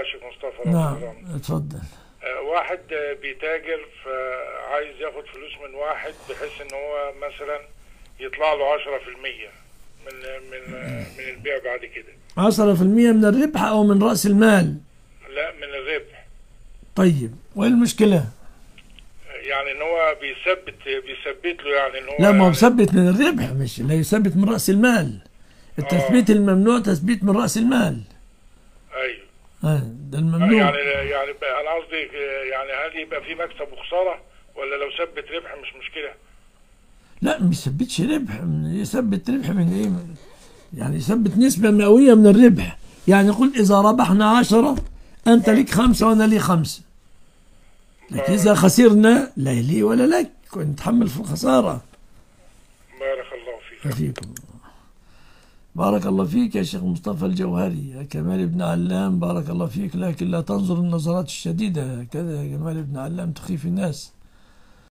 يا شيخ مصطفى نعم. اتفضل. آه، واحد آه، بيتاجر فعايز ياخد فلوس من واحد بحيث إن هو مثلا يطلع له 10% من من آه، من البيع بعد كده. 10% من الربح أو من رأس المال؟ لا من الربح. طيب وإيه المشكلة؟ آه، يعني إن هو بيثبت بيثبت له يعني إن هو لا ما هو يعني مثبت من الربح مش لا يثبت من رأس المال. التثبيت الممنوع تثبيت من رأس المال. آه ده آه، الممنوع. يعني يعني أنا قصدي آه، يعني هل يبقى في مكسب وخساره ولا لو ثبت ربح مش مشكلة؟ لا ما يثبتش ربح. يثبت ربح من إيه؟ يعني يثبت نسبة مئوية من الربح. يعني يقول إذا ربحنا عشرة أنت لك خمسة وأنا لي خمسة. لكن إذا خسرنا لا لي ولا لك. نتحمل في الخسارة. بارك الله فيك. فيكم. بارك الله فيك يا شيخ مصطفى الجوهري يا كمال بن علام بارك الله فيك لكن لا تنظر النظرات الشديدة كذا يا كمال بن علام تخيف الناس.